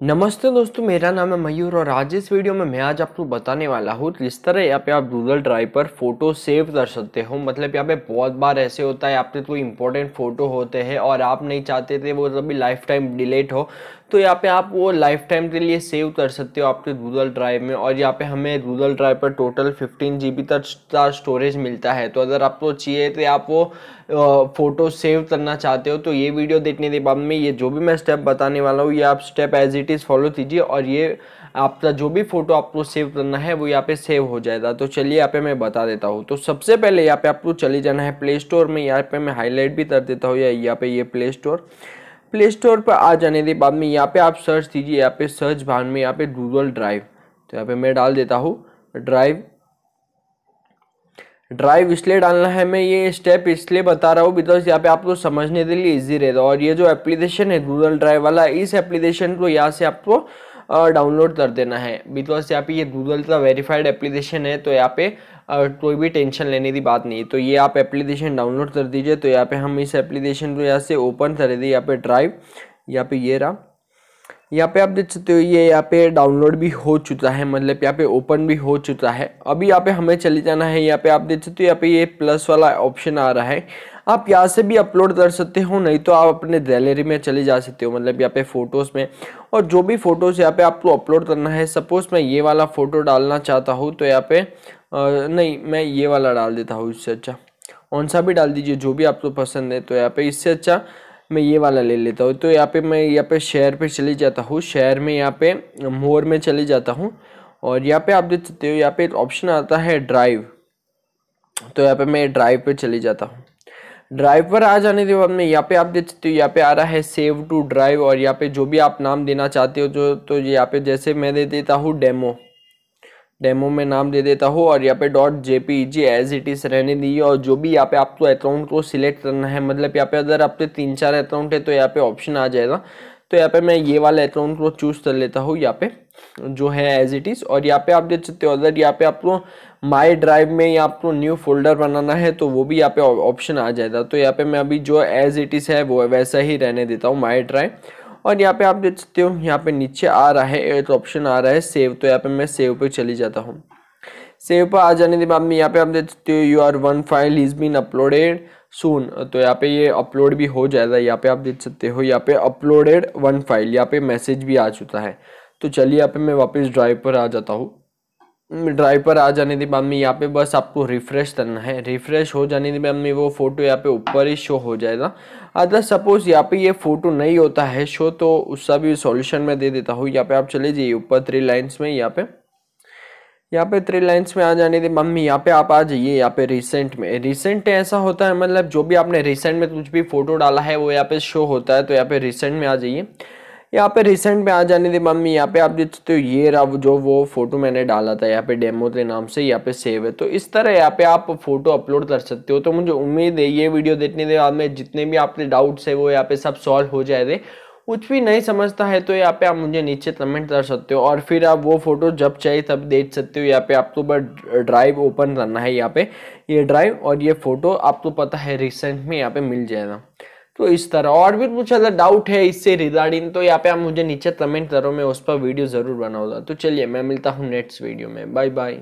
नमस्ते दोस्तों, मेरा नाम है मयूर और आज इस वीडियो में मैं आज आपको बताने वाला हूँ जिस तरह यहाँ पे आप गूगल ड्राइव पर फ़ोटो सेव कर सकते हो। मतलब यहाँ पे बहुत बार ऐसे होता है आपके कोई इंपॉर्टेंट फ़ोटो होते हैं और आप नहीं चाहते थे वो कभी लाइफ टाइम डिलीट हो। तो यहाँ पे आप वो लाइफ टाइम के लिए सेव कर सकते हो आपके गूगल ड्राइव में और यहाँ पे हमें गूगल ड्राइव पर टोटल फिफ्टीन जी बी तक का स्टोरेज मिलता है। तो अगर आपको चाहिए तो आप वो फ़ोटो सेव करना चाहते हो तो ये वीडियो देखने के बाद में ये जो भी मैं स्टेप बताने वाला हूँ, ये आप step as it is follow कीजिए और ये आपका जो भी फ़ोटो आपको सेव करना है वो यहाँ पे सेव हो जाएगा। तो चलिए यहाँ पे मैं बता देता हूँ। तो सबसे पहले यहाँ पे आपको चले जाना है प्ले स्टोर में। यहाँ पे मैं हाईलाइट भी कर देता हूँ या यहाँ पे ये प्ले स्टोर प्ले स्टोर पर आ जाने के बाद में यहाँ पे आप सर्च कीजिए, यहाँ पे सर्च बार में यहाँ पे गूगल ड्राइव तो यहाँ पे मैं डाल देता हूँ ड्राइव ड्राइव इसलिए डालना है, मैं ये स्टेप इसलिए बता रहा हूँ बिकॉज़ यहाँ पे आपको समझने के लिए इजी रहेगा। और ये जो एप्लीकेशन है गूगल ड्राइव वाला, इस एप्लीकेशन को यहाँ से आपको डाउनलोड कर देना है। बिकॉज़ यहाँ पे ये गूगल का वेरीफाइड एप्लीकेशन है तो यहाँ पे कोई भी टेंशन लेने की बात नहीं है। तो ये आप एप्लीकेशन डाउनलोड कर दीजिए तो यहाँ पे हम इस एप्लीकेशन को यहाँ से ओपन कर दें यहाँ पे ड्राइव यहाँ पे ये रहा। यहाँ पे आप देख सकते हो, ये यहाँ पे डाउनलोड भी हो चुका है मतलब यहाँ पे ओपन भी हो चुका है। अभी यहाँ पे हमें चले जाना है, यहाँ पे आप देख सकते हो, यहाँ पे ये प्लस वाला ऑप्शन आ रहा है। आप यहाँ से भी अपलोड कर सकते हो, नहीं तो आप अपने गैलरी में चले जा सकते हो मतलब यहाँ पे फ़ोटोज़ में। और जो भी फ़ोटोज़ यहाँ पे आपको अपलोड करना है सपोज़ मैं ये वाला फ़ोटो डालना चाहता हूँ तो यहाँ पे नहीं, मैं ये वाला डाल देता हूँ, इससे अच्छा। कौन सा भी डाल दीजिए, जो भी आपको पसंद है तो यहाँ पे इससे अच्छा मैं ये वाला ले लेता हूँ तो यहाँ पे मैं यहाँ पे शहर पे चली जाता हूँ शहर में यहाँ पे मोर में चली जाता हूँ और यहाँ पे आप देख सकते हो यहाँ पे एक ऑप्शन आता है ड्राइव तो यहाँ पे मैं ड्राइव पे चले जाता हूँ ड्राइव पर आ जाने के बाद में यहाँ पे आप देख सकते हो यहाँ पे आ रहा है सेव टू ड्राइव और यहाँ पे जो भी आप नाम देना चाहते हो जो तो यहाँ पे जैसे मैं दे देता हूँ डेमो डेमो में नाम दे देता हूँ और यहाँ पे dot JPG as it is रहने दीजिए और जो भी यहाँ पे आपको अकाउंट को सिलेक्ट करना है मतलब यहाँ पे अगर आपके तीन चार अकाउंट है तो यहाँ पे ऑप्शन आ जाएगा। तो यहाँ पे मैं ये वाला अकाउंट को चूज़ कर लेता हूँ यहाँ पे, जो है एज इट इज़ और यहाँ पे आप देख सकते हो, अगर यहाँ पे आपको माई ड्राइव में या आपको न्यू फोल्डर बनाना है तो वो भी यहाँ पे ऑप्शन आ जाएगा। तो यहाँ पे मैं अभी जो एज इट इज़ है, वो वैसा ही रहने देता हूँ माई ड्राइव और यहाँ पे आप देख सकते हो, यहाँ पे नीचे आ रहा है एक ऑप्शन आ रहा है सेव तो यहाँ पे मैं सेव पे चली जाता हूँ। सेव पर आ जाने के बाद में यहाँ पे आप देख सकते हो you are one file is been uploaded soon तो यहाँ पे ये अपलोड भी हो जाएगा यहाँ पे आप देख सकते हो, यहाँ पे अपलोडेड वन फ़ाइल यहाँ पे मैसेज भी आ चुका है। तो चलिए यहाँ पे मैं वापस ड्राइव पर आ जाता हूँ। ड्राइव पर आ जाने के बाद में यहाँ पे बस आपको रिफ्रेश करना है। रिफ्रेश हो जाने के बाद में वो फ़ोटो यहाँ पे ऊपर ही शो हो जाएगा। अगर सपोज़ यहाँ पे ये फ़ोटो नहीं होता है शो तो उसका भी सॉल्यूशन मैं दे देता हूँ। यहाँ पे आप चले जाइए ऊपर थ्री लाइन्स में, यहाँ पे। यहाँ पे थ्री लाइन्स में आ जाने के मम्मी, यहाँ पे आप आ जाइए, यहाँ पे रिसेंट में। रिसेंट ऐसा होता है मतलब जो भी आपने रिसेंट में कुछ भी फ़ोटो डाला है, वो यहाँ पे शो होता है तो यहाँ पे रिसेंट में आ जाइए। यहाँ पे रिसेंट में आ जाने दे मम्मी, यहाँ पे आप देख सकते हो ये रहा जो वो फ़ोटो मैंने डाला था, यहाँ पे डेमो के नाम से, यहाँ पे सेव है। तो इस तरह यहाँ पे आप फ़ोटो अपलोड कर सकते हो। तो मुझे उम्मीद है ये वीडियो देखने के बाद में जितने भी आपके डाउट्स है, वो यहाँ पे सब सॉल्व हो जाए कुछ भी नहीं समझता है तो यहाँ पे आप मुझे नीचे कमेंट कर सकते हो। और फिर आप वो फ़ोटो जब चाहिए तब देख सकते हो। यहाँ पे आपको बस ड्राइव ओपन करना है यहाँ पे। ये ड्राइव और ये फ़ोटो आपको पता है रिसेंट में यहाँ पे मिल जाएगा। तो इस तरह। और भी कुछ अगर डाउट है इससे रिगार्डिंग तो यहाँ पे आप मुझे नीचे कमेंट करो, मैं उस पर वीडियो ज़रूर बनाऊँगा। तो चलिए, मैं मिलता हूँ नेक्स्ट वीडियो में। Bye bye